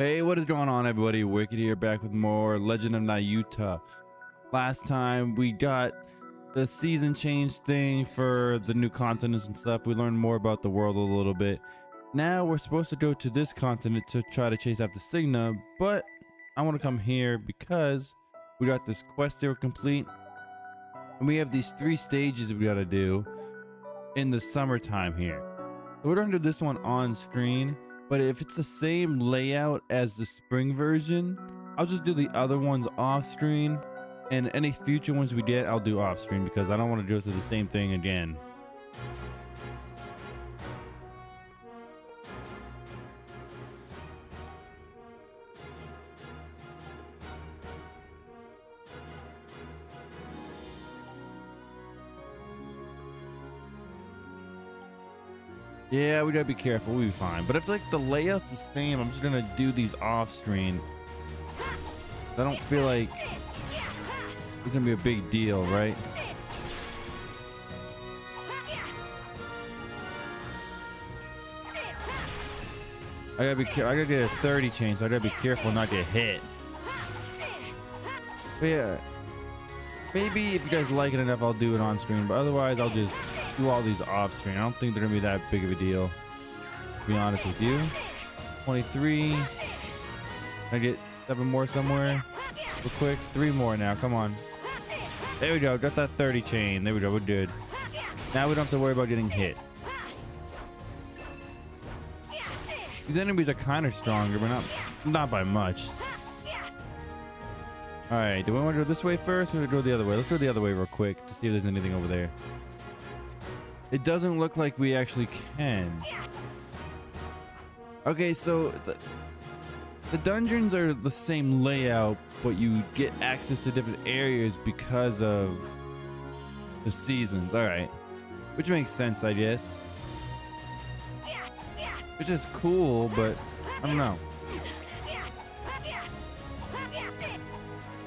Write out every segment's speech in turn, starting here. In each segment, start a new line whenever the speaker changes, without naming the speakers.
Hey, what is going on, everybody? Wicked here, back with more Legend of Nayuta. Last time we got the season change thing for the new continents and stuff. We learned more about the world a little bit. Now we're supposed to go to this continent to try to chase after Signa, but I want to come here because we got this quest here complete. And we have these three stages we got to do in the summertime here. So we're going to do this one on screen, but if it's the same layout as the spring version, I'll just do the other ones off screen. And any future ones we get, I'll do off screen because I don't want to go through the same thing again. Yeah, we gotta be careful. We'll be fine. But if like the layout's the same, I'm just gonna do these off screen. I don't feel like it's gonna be a big deal, right? I gotta be I gotta get a 30 chain, so I gotta be careful not get hit. But yeah, maybe if you guys like it enough, I'll do it on screen. But otherwise, I'll just do all these off screen. I don't think they're gonna be that big of a deal. To be honest with you. 23. I get seven more somewhere. Real quick. Three more now. Come on. There we go. Got that 30 chain. There we go. We're good. Now we don't have to worry about getting hit. These enemies are kind of stronger, but not not by much. All right. Do we want to go this way first, or do we go the other way? Let's go the other way real quick to see if there's anything over there. It doesn't look like we actually can. Okay, so the, the dungeons are the same layout, but you get access to different areas because of the seasons. All right, which makes sense, I guess. Which is cool, but I don't know.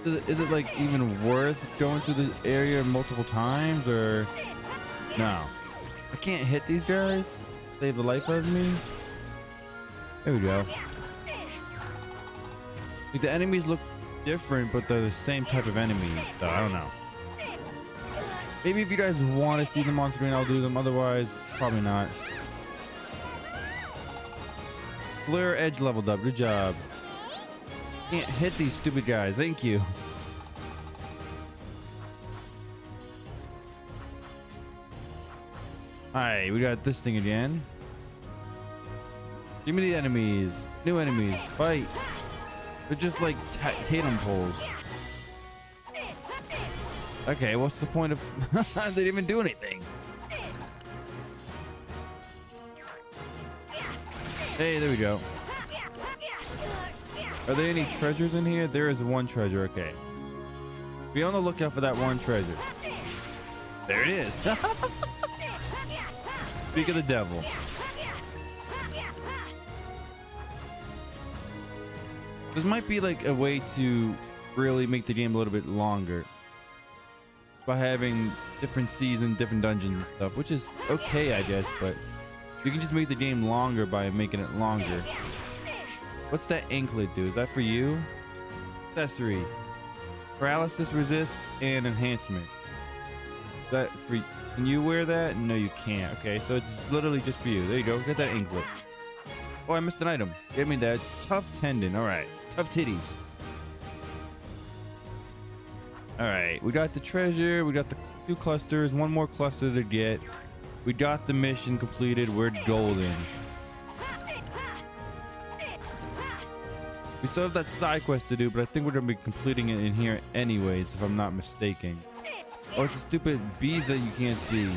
Is it, is it like even worth going to the area multiple times or no? I can't hit these guys. Save the life of me. There we go. Like the enemies look different, but they're the same type of enemies. So I don't know. Maybe if you guys want to see them on screen, I'll do them. Otherwise, probably not. Flare Edge leveled up. Good job. Can't hit these stupid guys. Thank you. Alright, we got this thing again. Give me the enemies. New enemies. Fight. They're just like Tatum poles. Okay, what's the point of... they didn't even do anything. Hey, there we go. Are there any treasures in here? There is one treasure. Okay. Be on the lookout for that one treasure. There it is. Speak of the devil. This might be like a way to really make the game a little bit longer by having different seasons, different dungeons and stuff, which is okay, I guess, but you can just make the game longer by making it longer. What's that anklet do? Is that for you? Accessory. Paralysis resist and enhancement. Is that for can you wear that? No, you can't. Okay, so it's literally just for you. There you go. Get that anklet. Oh, I missed an item. Give me that. Tough tendon. All right. Tough titties. All right. We got the treasure. We got the two clusters. One more cluster to get. We got the mission completed. We're golden. We still have that side quest to do, but I think we're going to be completing it in here anyways, if I'm not mistaken. Oh, it's the stupid bees that you can't see.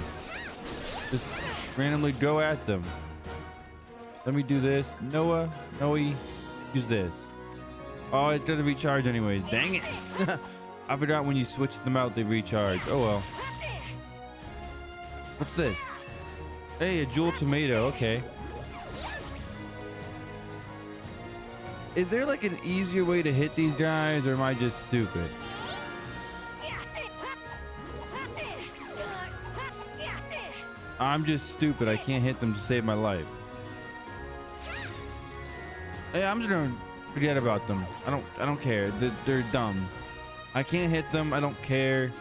Just randomly go at them. Let me do this. Noah, Noe, use this. Oh, it's gonna recharge anyways. Dang it. I forgot when you switch them out, they recharge. Oh, well. What's this? Hey, a jewel tomato. Okay. Is there like an easier way to hit these guys or am I just stupid? I'm just stupid. I can't hit them to save my life. Hey, I'm just gonna Forget about them. I don't. I don't care. They're, they're dumb. I can't hit them. I don't care.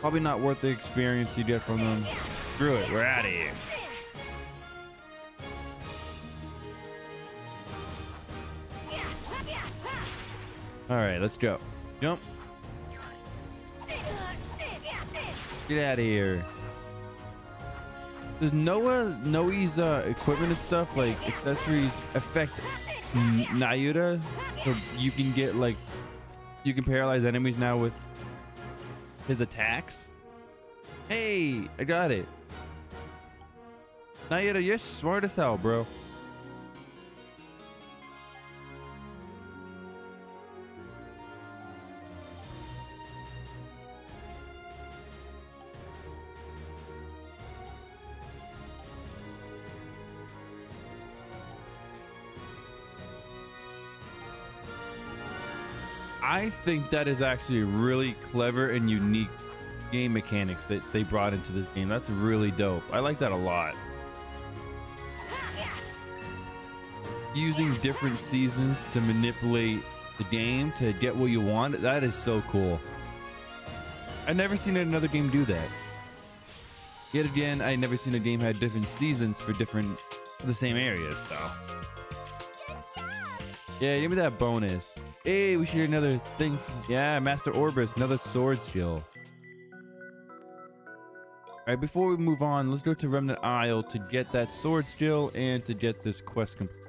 Probably not worth the experience you get from them. Screw it. We're out of here. All right, let's go. Jump. Get out of here. Does Noah Noe's uh, equipment and stuff like accessories affect Nayuta? So you can get like you can paralyze enemies now with his attacks. Hey, I got it. Nayuta, you're smart as hell, bro. I think that is actually really clever and unique game mechanics that they brought into this game. That's really dope. I like that a lot. Using different seasons to manipulate the game to get what you want, that is so cool. I've never seen another game do that. Yet again, I never seen a game had different seasons for different the same areas, so. Yeah, give me that bonus. Hey, we should hear another thing. Yeah, Master Orbis, another sword skill. All right, before we move on, let's go to Remnant Isle to get that sword skill and to get this quest complete.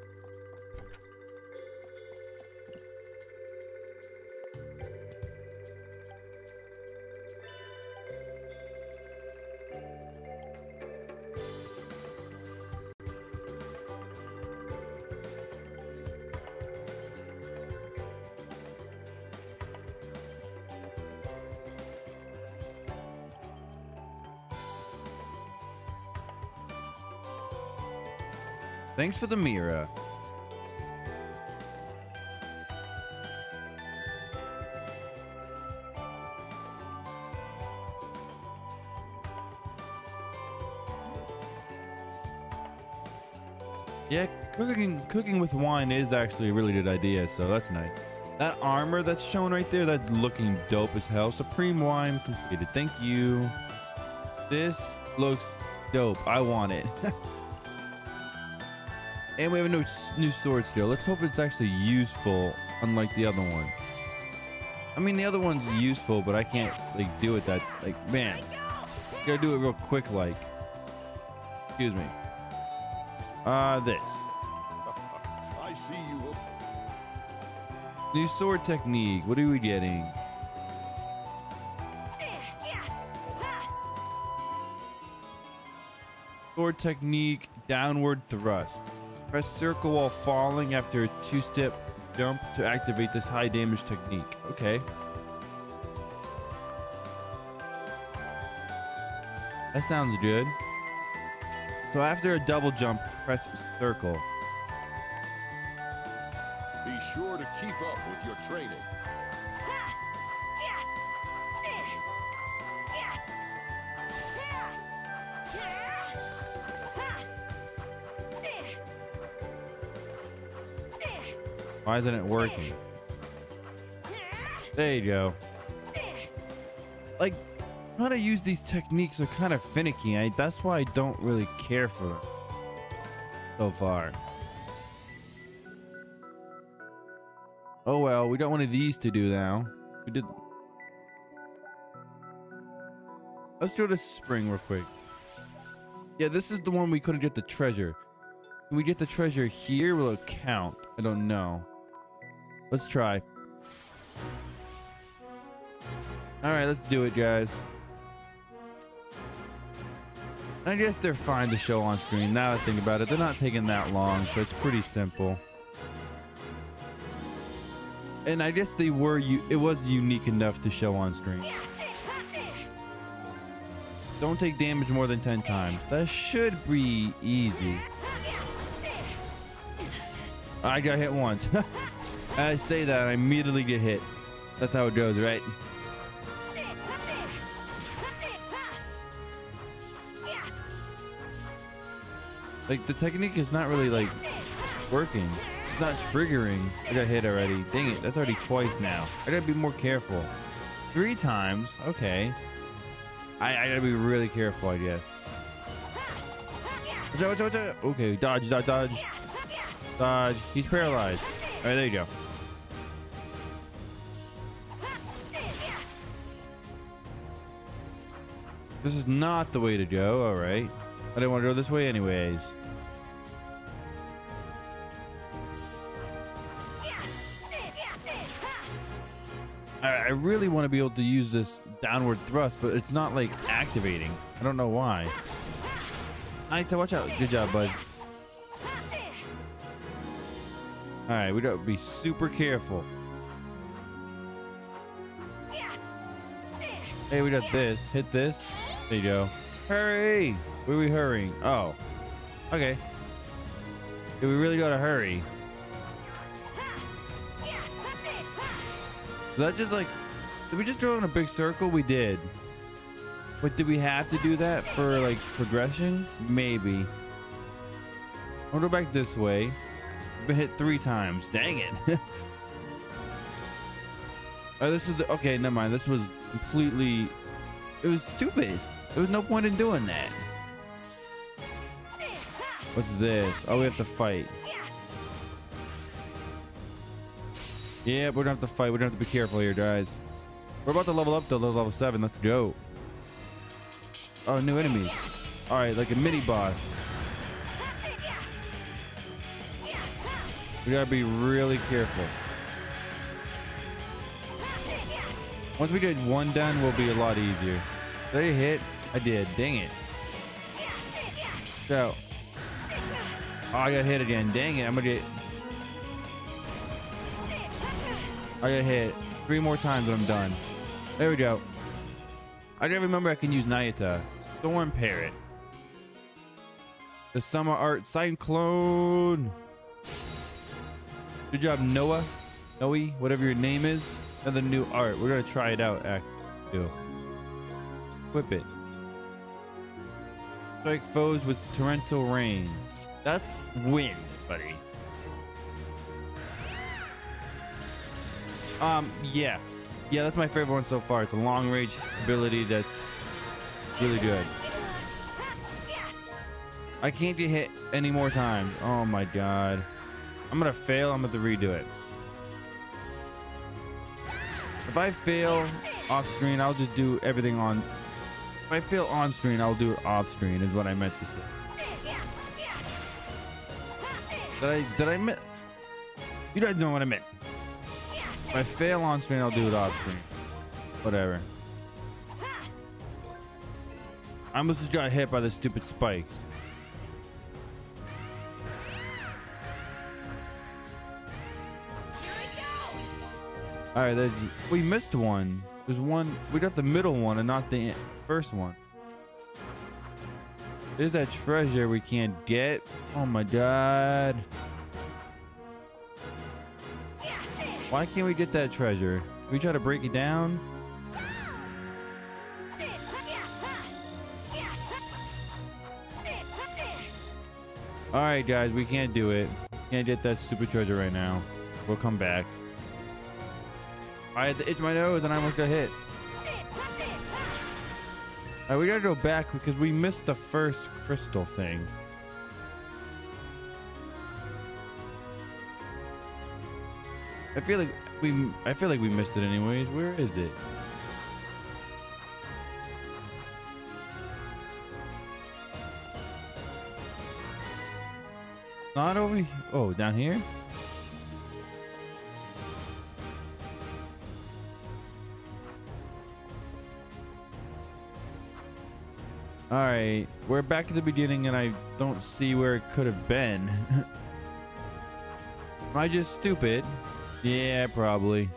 Thanks for the Mira. Yeah, cooking cooking with wine is actually a really good idea, so that's nice. That armor that's shown right there, that's looking dope as hell. Supreme wine completed. Thank you. This looks dope. I want it. And we have a new, new sword skill. Let's hope it's actually useful, unlike the other one. I mean, the other one's useful, but I can't like do it that like man. Gotta do it real quick, like. Excuse me. Uh, this.
I see you.
New sword technique. What are we getting? Sword technique, downward thrust. Press circle while falling after a two-step jump to activate this high damage technique. Okay. That sounds good. So after a double jump, press circle.
Be sure to keep up with your training.
Why isn't it working? There you go. Like, how to use these techniques are kind of finicky. I, that's why I don't really care for them so far. Oh well, we got one of these to do now. We did. Let's go to spring real quick. Yeah, this is the one we couldn't get the treasure. Can we get the treasure here? Will it count? I don't know. Let's try. All right, let's do it, guys. I guess they're fine to show on screen. Now I think about it, they're not taking that long, so it's pretty simple. And I guess they were you. It was unique enough to show on screen. Don't take damage more than 10 times. That should be easy. I got hit once. I say that, I immediately get hit. That's how it goes, right? Like, the technique is not really, like, working. It's not triggering. I got hit already. Dang it, that's already twice now. I gotta be more careful. Three times, okay. I, I gotta be really careful, I guess. Okay, dodge, dodge, dodge. Dodge. He's paralyzed. All right, there you go. This is not the way to go, all right. I didn't want to go this way anyways. I, really want to be able to use this downward thrust, but it's not like activating. I don't know why. I need to watch out. Good job, bud. All right, we gotta be super careful. Hey, we got this. Hit this. There you go. Hurry! Where are we hurrying? Oh. Okay. Do we really gotta hurry? So that just like, did we just draw in a big circle? We did. But did we have to do that for like progression? Maybe. I'll go back this way. I've been hit three times. Dang it. oh, this is the, okay. Never mind. This was completely. It was stupid. There was no point in doing that. What's this? Oh, we have to fight. Yeah, we don't have to fight. We don't have to be careful here, guys. We're about to level up to level 7. Let's go. Oh, new enemies. All right, like a mini boss. We gotta be really careful. Once we get one done, we'll be a lot easier. I hit? I did. Dang it. So. Oh, I got hit again. Dang it. I'm gonna get. I got hit three more times and I'm done. There we go. I didn't remember I can use Nayuta. Storm Parrot. The Summer Art Cyclone. Good job, Noah. Noe, whatever your name is. Another new art. We're gonna try it out. Act do. Whip it. Strike foes with torrential rain. That's wind, buddy. Um, yeah. Yeah, that's my favorite one so far. It's a long range ability that's really good. I can't get hit any more times. Oh my god. I'm gonna fail, I'm gonna redo it. If I fail off screen, I'll just do everything on. If I fail on screen, I'll do it off screen, is what I meant to say. Did I, did I meant? You guys know what I meant. If I fail on screen, I'll do it off screen. Whatever. I almost just got hit by the stupid spikes. All right, there's, we missed one. There's one. We got the middle one and not the first one. There's that treasure we can't get. Oh my god. Why can't we get that treasure? We try to break it down? All right, guys, we can't do it. Can't get that stupid treasure right now. We'll come back. I had to itch my nose and I almost got hit. Alright, we gotta go back because we missed the first crystal thing. I feel like we I feel like we missed it anyways. Where is it? Not over. Oh, down here? All right, we're back at the beginning and I don't see where it could have been. Am I just stupid? Yeah, probably.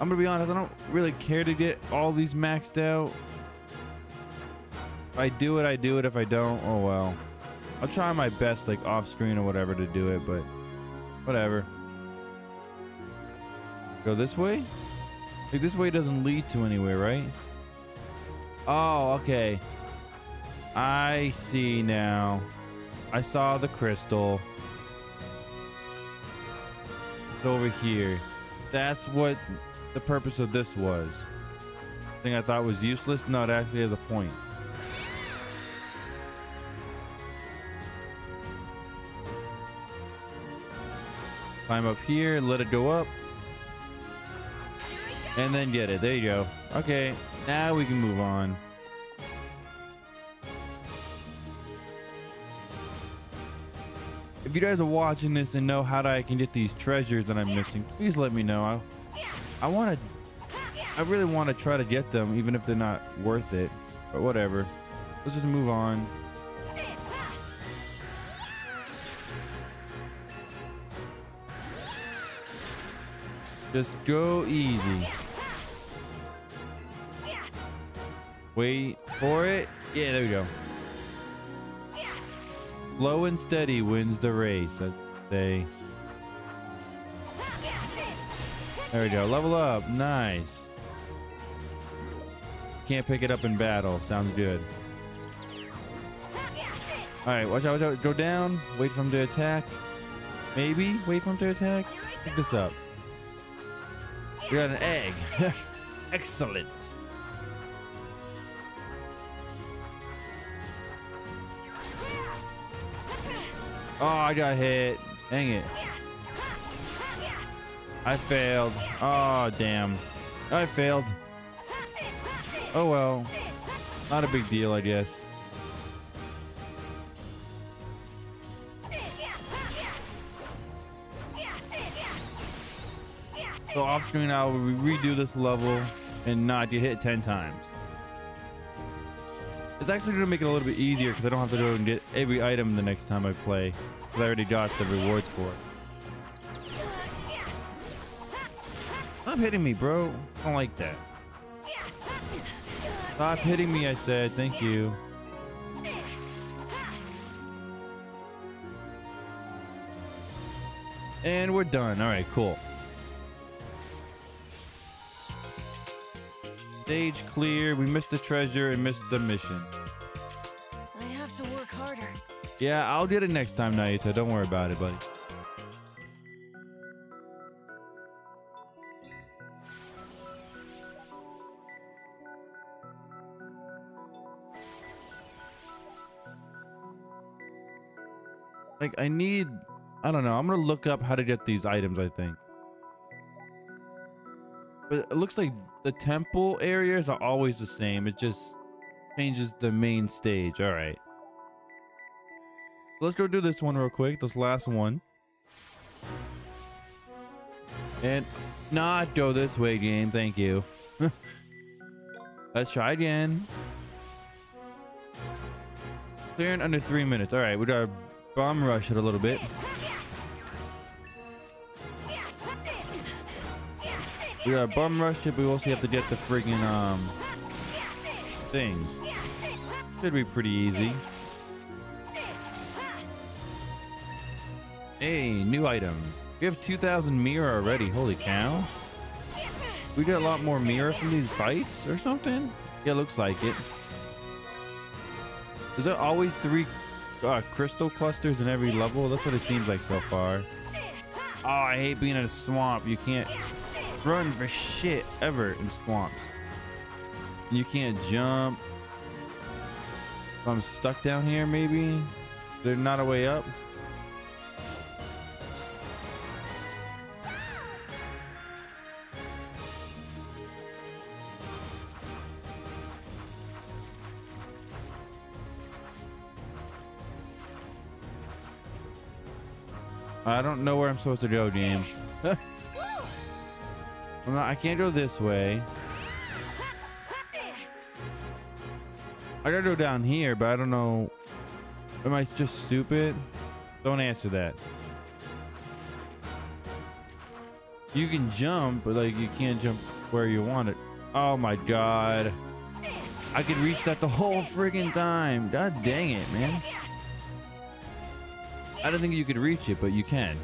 I'm gonna be honest, I don't really care to get all these maxed out. If I do it, I do it. If I don't, oh well. I'll try my best, like off screen or whatever, to do it, but whatever. Go this way? Like this way doesn't lead to anywhere, right? Oh, okay. I see now. I saw the crystal. It's over here. That's what the purpose of this was. Thing I thought was useless. No, it actually has a point. Climb up here, let it go up. And then get it. There you go. Okay, now we can move on. If you guys are watching this and know how I can get these treasures that I'm missing, please let me know. I, I want to, I really want to try to get them, even if they're not worth it. But whatever. Let's just move on. Just go easy. Wait for it. Yeah, there we go. Low and steady wins the race, I say. There we go. Level up. Nice. Can't pick it up in battle. Sounds good. All right, watch out, watch out. Go down. Wait for him to attack. Maybe wait for him to attack. Pick this up. We got an egg. Excellent. Oh, I got hit. Dang it. I failed. Oh, damn. I failed. Oh, well. Not a big deal, I guess. So off screen, I'll redo this level and not get hit 10 times. It's actually going to make it a little bit easier because I don't have to go and get every item the next time I play. Because I already got the rewards for it. Stop hitting me, bro. I don't like that. Stop hitting me, I said. Thank you. And we're done. All right, cool. Stage clear. We missed the treasure and missed the mission.
I have to work harder.
Yeah, I'll get it next time, Naita. Don't worry about it, buddy. Like, I need... I don't know. I'm going to look up how to get these items, I think. But it looks like the temple areas are always the same. It just changes the main stage. All right. Let's go do this one real quick. This last one. And not go this way, game. Thank you. Let's try again. Clear in under three minutes. All right, we got to bomb rush it a little bit. We got to bum rush it, but we also have to get the friggin' um things. Should be pretty easy. Hey, new items. We have 2,000 Mira already. Holy cow. We get a lot more Mira from these fights or something? Yeah, looks like it. Is there always three uh, crystal clusters in every level? That's what it seems like so far. Oh, I hate being in a swamp. You can't run for shit ever in swamps. You can't jump. I'm stuck down here, maybe? There's not a way up? I don't know where I'm supposed to go, game. Not, I can't go this way. I gotta go down here, but I don't know. Am I just stupid? Don't answer that. You can jump, but like you can't jump where you want it. Oh my god. I could reach that the whole friggin' time. God dang it, man. I don't think you could reach it, but you can.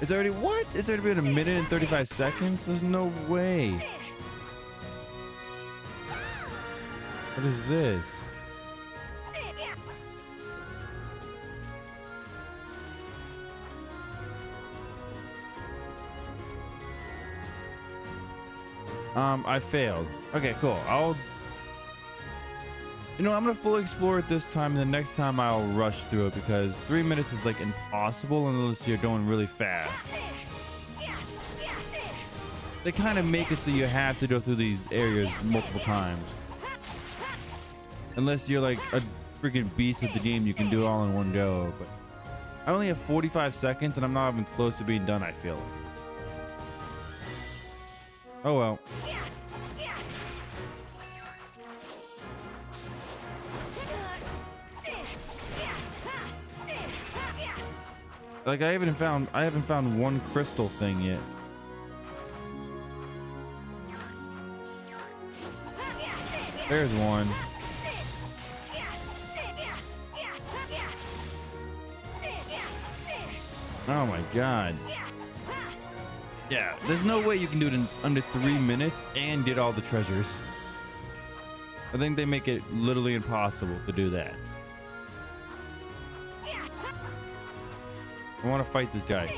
It's already what? It's already been a minute and 35 seconds? There's no way. What is this? Um, I failed. Okay, cool. I'll you know, I'm gonna fully explore it this time, and the next time I'll rush through it because three minutes is like impossible unless you're going really fast. They kind of make it so you have to go through these areas multiple times. Unless you're like a freaking beast at the game, you can do it all in one go. But I only have 45 seconds, and I'm not even close to being done. I feel. Oh well. Like I haven't found I haven't found one crystal thing yet. There's one. Oh my god. Yeah, there's no way you can do it in under three minutes and get all the treasures. I think they make it literally impossible to do that. I want to fight this guy.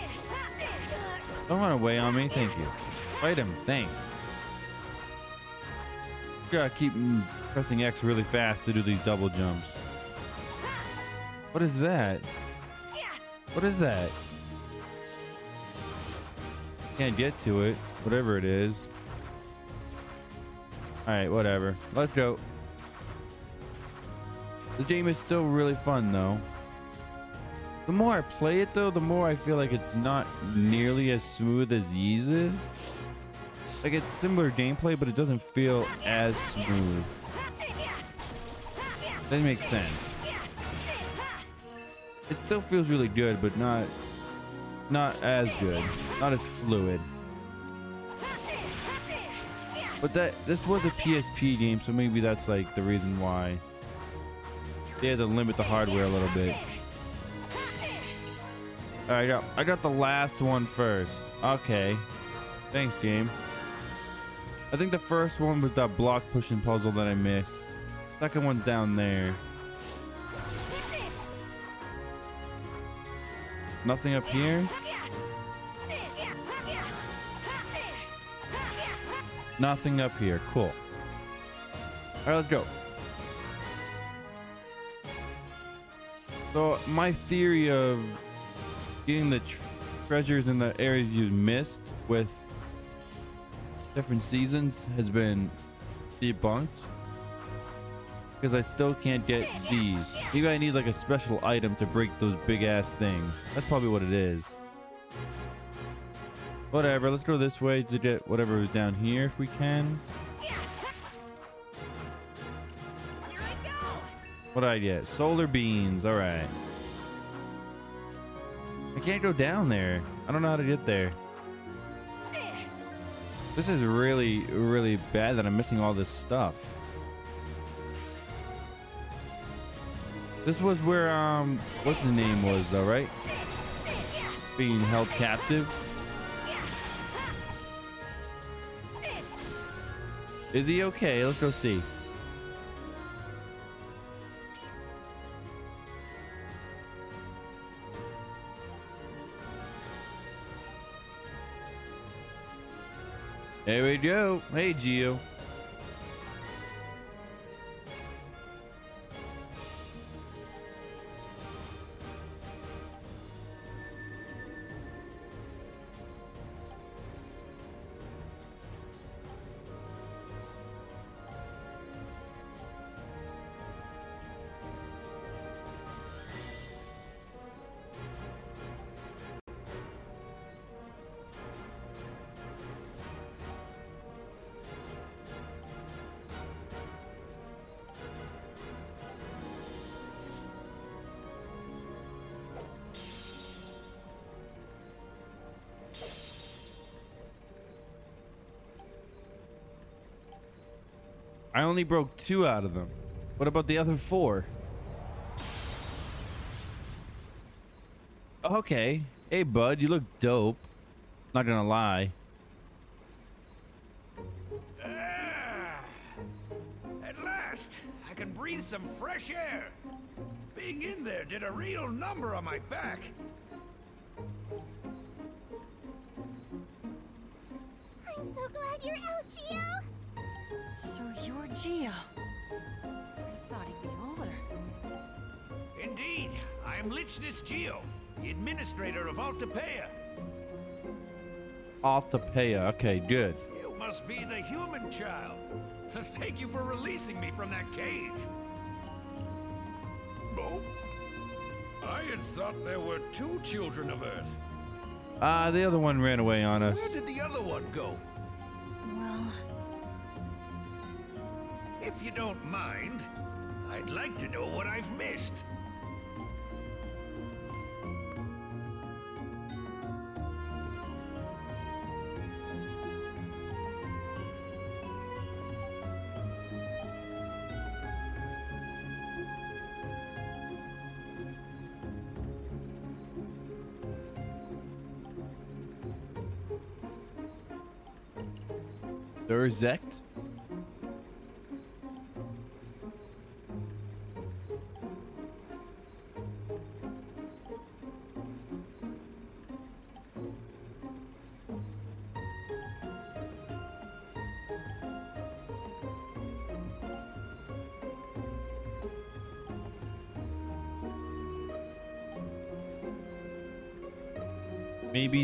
Don't run away on me. Thank you. Fight him. Thanks. Gotta keep pressing X really fast to do these double jumps. What is that? What is that? Can't get to it. Whatever it is. Alright, whatever. Let's go. This game is still really fun though. The more I play it though, the more I feel like it's not nearly as smooth as Ys is. Like it's similar gameplay, but it doesn't feel as smooth. That makes sense. It still feels really good, but not not as good. Not as fluid. But that this was a PSP game, so maybe that's like the reason why they had to limit the hardware a little bit. I got I got the last one first. Okay, thanks, game. I think the first one was that block pushing puzzle that I missed. Second one's down there. Nothing up here. Nothing up here. Cool. All right, let's go. So my theory of getting the tr treasures in the areas you've missed with different seasons has been debunked because I still can't get these. Maybe I need like a special item to break those big ass things. That's probably what it is. Whatever, let's go this way to get whatever is down here if we can. What I get? Solar beans, alright. I can't go down there. I don't know how to get there. This is really, really bad that I'm missing all this stuff. This was where, um, what's the name was though, right? Being held captive. Is he okay? Let's go see. There we go. Hey, Geo. I only broke two out of them. What about the other four? Okay. Hey, bud, you look dope. Not gonna lie.
Ah, at last, I can breathe some fresh air. Being in there did a real number on my back.
Geo.
I thought he'd be older.
Indeed, I am Lichness Geo, the administrator of Altapeia.
Altapeia. Okay, good.
You must be the human child. Thank you for releasing me from that cage. Oh? I had thought there were two children of Earth.
Ah, the other one ran away on us.
Where did the other one go?
Well,
If you don't mind, I'd like to know what I've missed.
Urzect?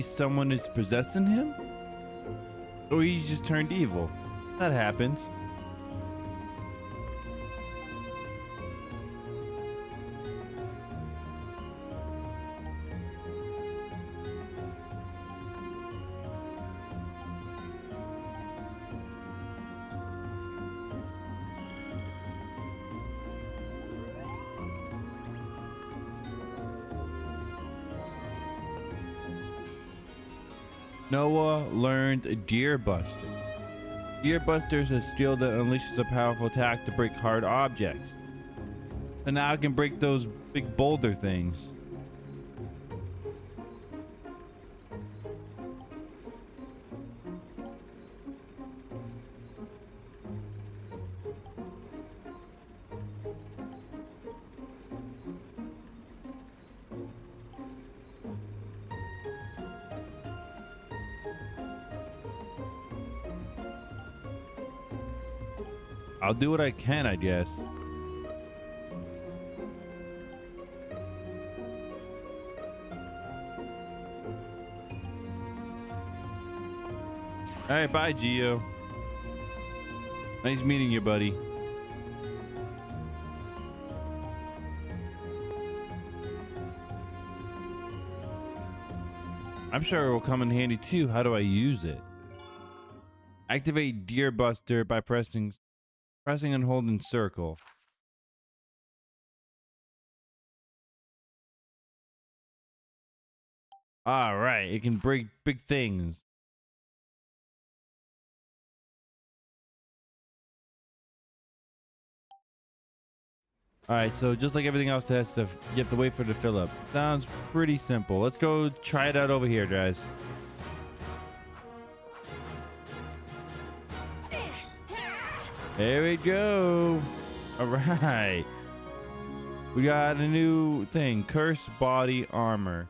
Someone is possessing him? Or he just turned evil. That happens. Noah learned Deer Buster. Deer Buster is a skill that unleashes a powerful attack to break hard objects. So now I can break those big boulder things. I'll do what I can, I guess. All right, bye, Geo. Nice meeting you, buddy. I'm sure it will come in handy too. How do I use it? Activate Deer Buster by pressing pressing and holding circle. All right, it can break big things. All right, so just like everything else has to, you have to wait for it to fill up. Sounds pretty simple. Let's go try it out over here, guys. There we go. All right. We got a new thing. Cursed body armor.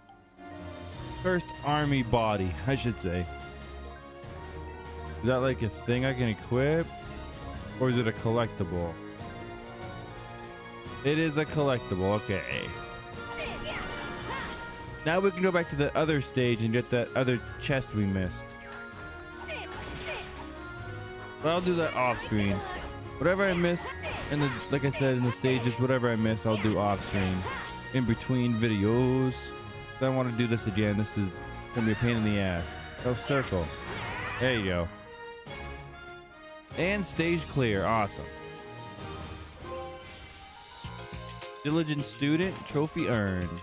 Cursed army body, I should say. Is that like a thing I can equip? Or is it a collectible? It is a collectible, okay. Now we can go back to the other stage and get that other chest we missed. But I'll do that off screen. Whatever I miss in the, like I said, in the stages, whatever I miss, I'll do off screen. In between videos. I don't want to do this again. This is gonna be a pain in the ass. Oh, circle. There you go. And stage clear. Awesome. Diligent student, trophy earned.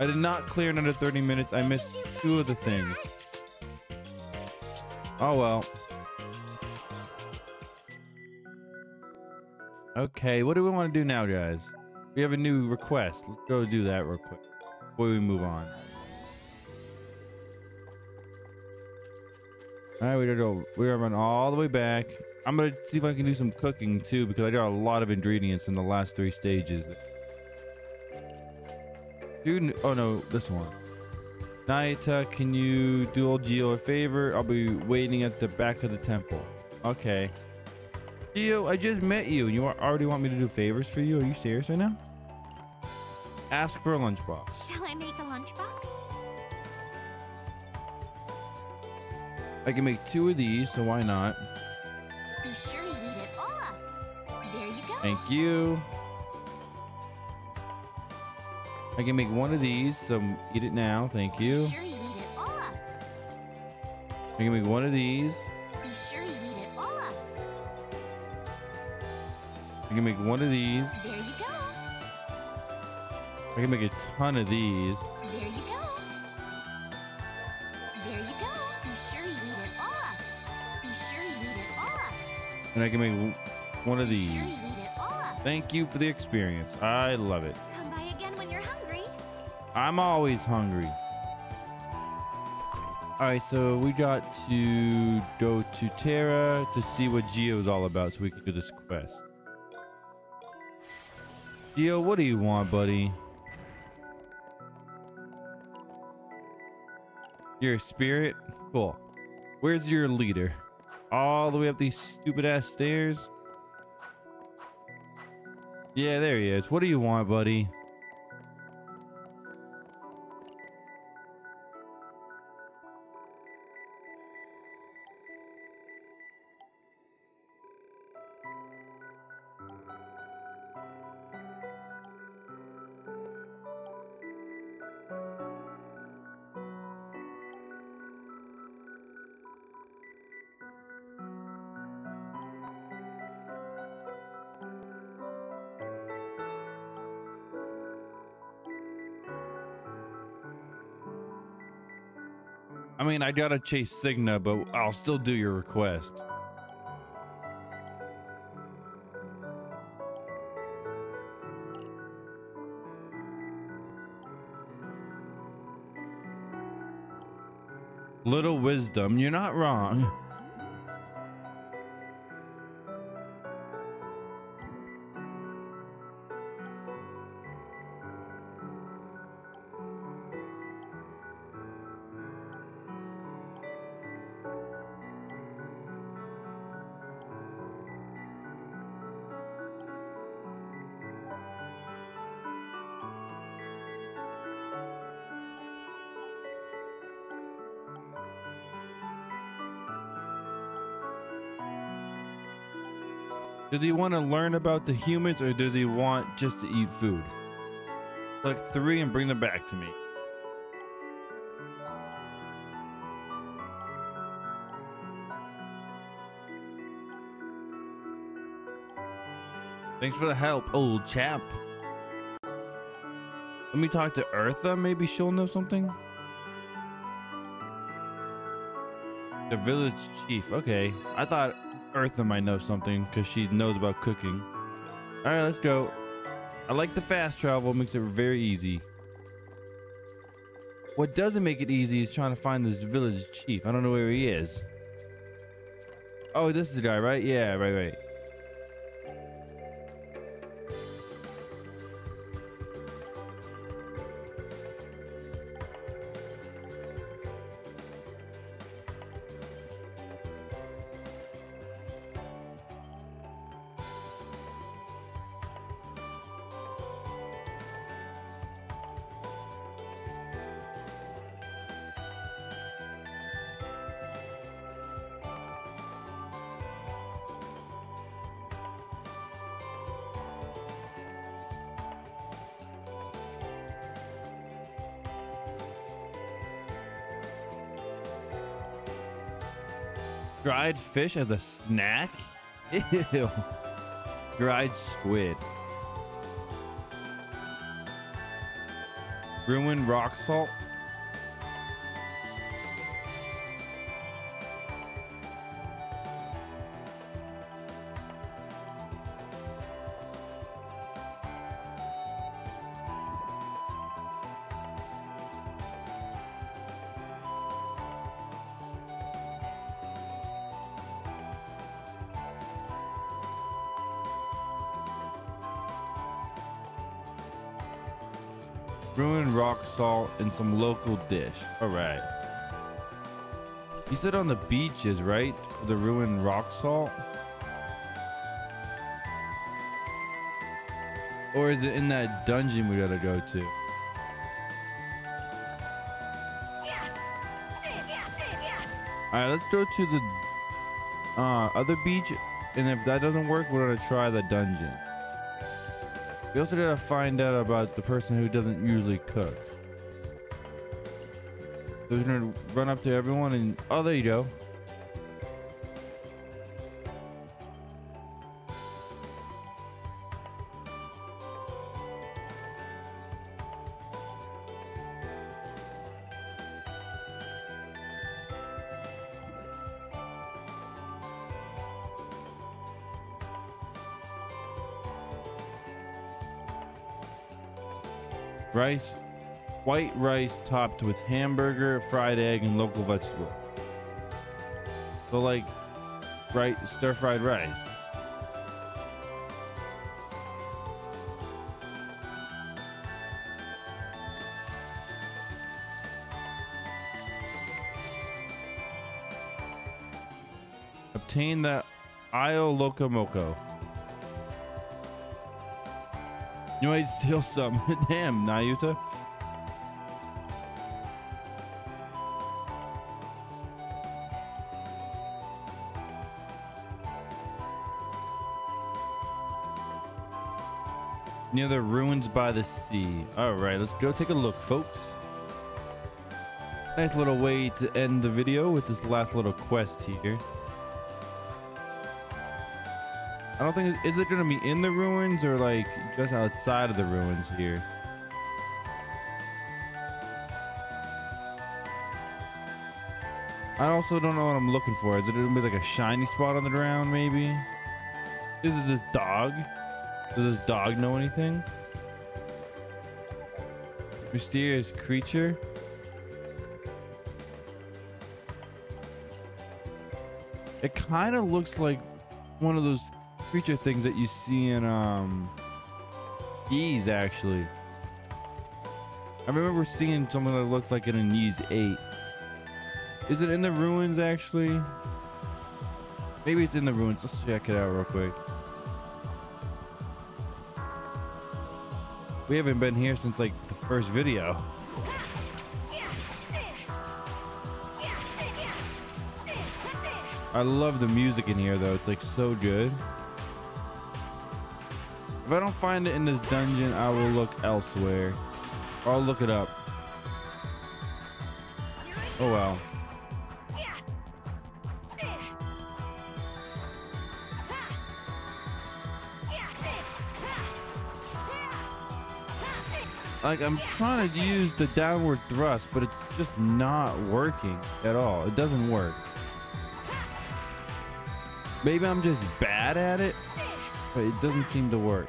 I did not clear in under 30 minutes. I missed two of the things. Oh well. Okay, what do we want to do now, guys? We have a new request. Let's go do that real quick before we move on. All right, we gotta go. We gotta run all the way back. I'm gonna see if I can do some cooking too, because I got a lot of ingredients in the last three stages. Dude, oh no, this one. Naita, can you do old Geo a favor? I'll be waiting at the back of the temple. Okay. Geo, I just met you and you already want me to do favors for you? Are you serious right now? Ask for a lunchbox.
Shall I make a lunchbox?
I can make two of these, so why not?
Be sure you eat it all up. There you go.
Thank you. I can make one of these, so eat it now. Thank you.
Be sure you eat it all up.
I can make one of these. I can make one of these.
There you go.
I can make a ton of these.
There you go. There you go. Be sure you eat it all up. Be sure you eat it all up.
And I can make one of
Be
these.
sure you eat it all up.
Thank you for the experience. I love it.
Come by again when you're hungry.
I'm always hungry. Alright, so we got to go to Terra to see what Geo is all about so we can do this quest. Geo, what do you want, buddy? You're a spirit? Cool. Where's your leader? All the way up these stupid ass stairs? Yeah, there he is. What do you want, buddy? I gotta chase Signa, but I'll still do your request. Little wisdom, you're not wrong. Does he want to learn about the humans or does he want just to eat food? Select three and bring them back to me. Thanks for the help, old chap. Let me talk to Eartha. Maybe she'll know something. The village chief. Okay. I thought Eartha might know something because she knows about cooking. All right, let's go. I like the fast travel. Makes it very easy. What doesn't make it easy is trying to find this village chief. I don't know where he is. Oh, this is the guy, right? Yeah, right, right. Dried fish as a snack? Ew. Dried squid. Ruined rock salt? Some local dish. All right. You said on the beaches, right? For the ruined rock salt? Or is it in that dungeon we gotta go to? Alright, let's go to the uh, other beach. And if that doesn't work, we're gonna try the dungeon. We also gotta find out about the person who doesn't usually cook. We're gonna run up to everyone and oh, there you go. Rice, white rice topped with hamburger, fried egg, and local vegetable. So like, right, stir fried rice. Obtain the Io Locomoco. You might steal some. Damn, Nayuta. Near the ruins by the sea. All right, let's go take a look, folks. Nice little way to end the video with this last little quest here. I don't think is it gonna be in the ruins or like just outside of the ruins here. I also don't know what I'm looking for. Is it gonna be like a shiny spot on the ground maybe? Is it this dog? Does this dog know anything? Mysterious creature? It kind of looks like one of those creature things that you see in um Ys actually. I remember seeing something that looked like it in Ys 8. Is it in the ruins actually? Maybe it's in the ruins. Let's check it out real quick. We haven't been here since like the first video. I love the music in here though. It's like so good. If I don't find it in this dungeon, I will look elsewhere. Or I'll look it up. Oh well. Like I'm trying to use the downward thrust, but it's just not working at all. It doesn't work. Maybe I'm just bad at it, but it doesn't seem to work.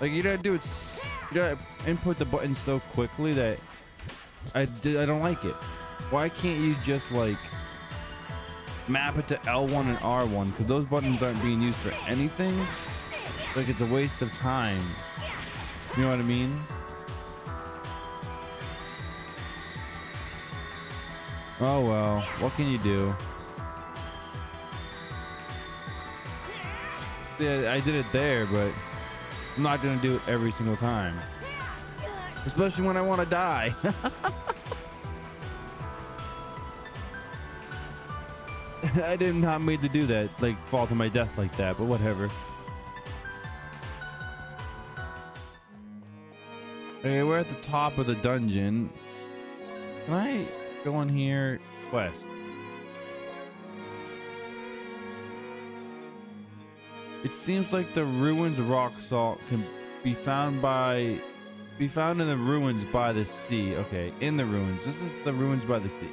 Like you gotta do it. You gotta input the button so quickly that I. I don't like it. Why can't you just like map it to L1 and R1? Because those buttons aren't being used for anything. Like it's a waste of time. You know what I mean? Oh well, what can you do? Yeah, I did it there, but I'm not gonna do it every single time. Especially when I want to die. I did not have made to do that, like fall to my death like that, but whatever. Okay, we're at the top of the dungeon. Can I go in here? Quest. It seems like the ruins of rock salt can be found by be found in the ruins by the sea. Okay, in the ruins. This is the ruins by the sea.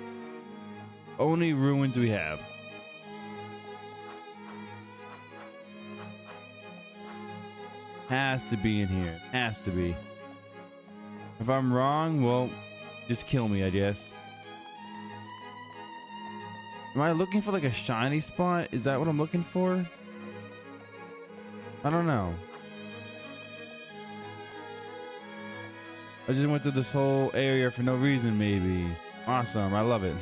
Only ruins we have. Has to be in here. Has to be. If I'm wrong, well, just kill me, I guess. Am I looking for like a shiny spot? Is that what I'm looking for? I don't know. I just went through this whole area for no reason, maybe. Awesome, I love it.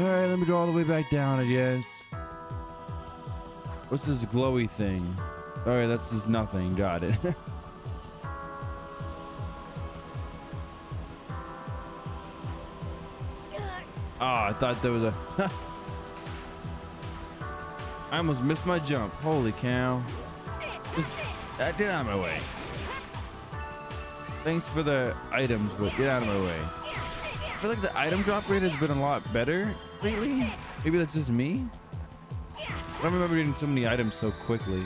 Alright, let me go all the way back down, I guess. What's this glowy thing? Alright, that's just nothing. Got it. Oh, I thought there was a. I almost missed my jump. Holy cow. Just, uh, get out of my way. Thanks for the items, but get out of my way. I feel like the item drop rate has been a lot better lately. Maybe that's just me. I don't remember getting so many items so quickly.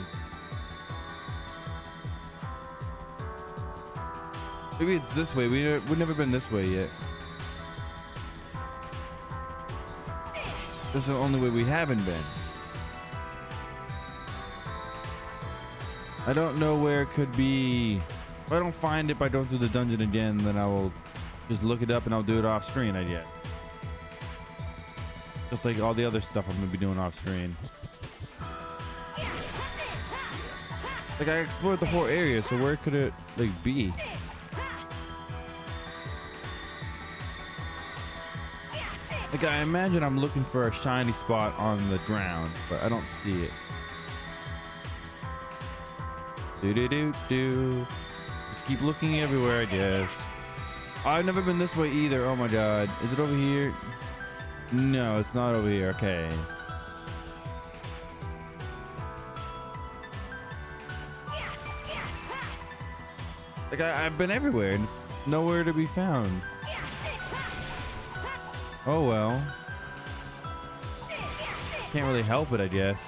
Maybe it's this way. We, we've never been this way yet. This is the only way we haven't been. I don't know where it could be. If I don't find it by going through the dungeon again, then I will just look it up and I'll do it off screen, I guess. Just like all the other stuff I'm gonna be doing off screen. Like I explored the whole area, so where could it like be? Like I imagine I'm looking for a shiny spot on the ground, but I don't see it. Do do do do. Just keep looking everywhere, I guess. I've never been this way either. Oh my god. Is it over here? No, it's not over here. Okay. Like I, I've been everywhere and it's nowhere to be found. Oh well. Can't really help it, I guess.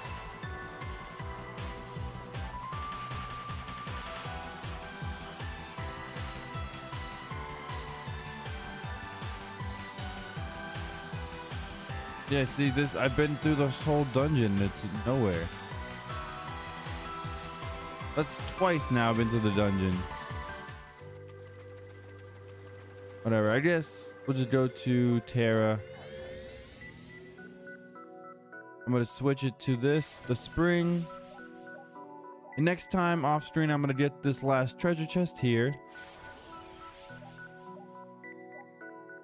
Yeah, see this I've been through this whole dungeon, it's nowhere. That's twice now I've been to the dungeon. Whatever, I guess we'll just go to Terra. I'm gonna switch it to this, the spring. And next time off screen, I'm gonna get this last treasure chest here.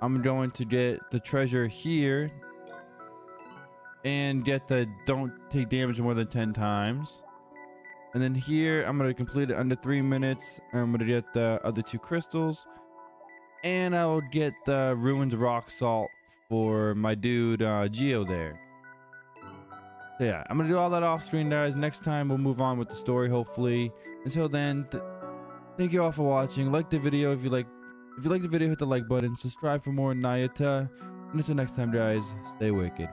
I'm going to get the treasure here and get the don't take damage more than 10 times. And then here, I'm going to complete it under three minutes. I'm going to get the other two crystals. And I will get the ruins rock salt for my dude uh, Geo there. So yeah, I'm going to do all that off screen, guys. Next time, we'll move on with the story, hopefully. Until then, th thank you all for watching. Like the video if you like. If you like the video, hit the like button. Subscribe for more Nayuta. And until next time, guys, stay wicked.